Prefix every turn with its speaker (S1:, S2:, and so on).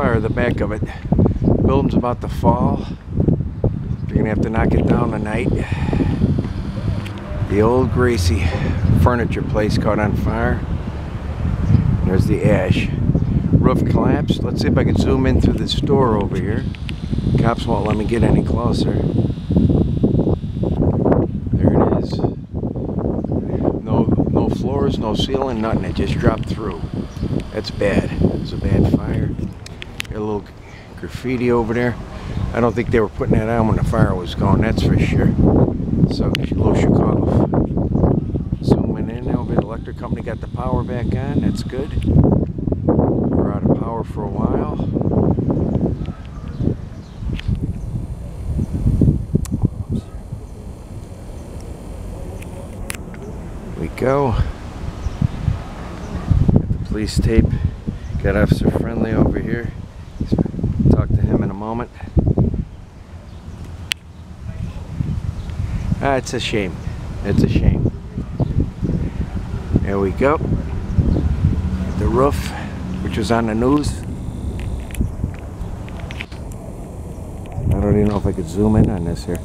S1: fire, the back of it. Building's about to fall. They're gonna have to knock it down tonight. The old Gracie furniture place caught on fire. There's the ash. Roof collapsed. Let's see if I can zoom in through the store over here. Cops won't let me get any closer. There it is. No, no floors, no ceiling, nothing. It just dropped through. That's bad. It's a bad fire. Got a little graffiti over there. I don't think they were putting that on when the fire was going. That's for sure. So, little Chicago. Zooming in over the electric company got the power back on. That's good. We're out of power for a while. we go. Got the police tape. Got Officer Friendly over here. Talk to him in a moment. Ah, it's a shame. It's a shame. There we go. The roof, which was on the news. I don't even know if I could zoom in on this here.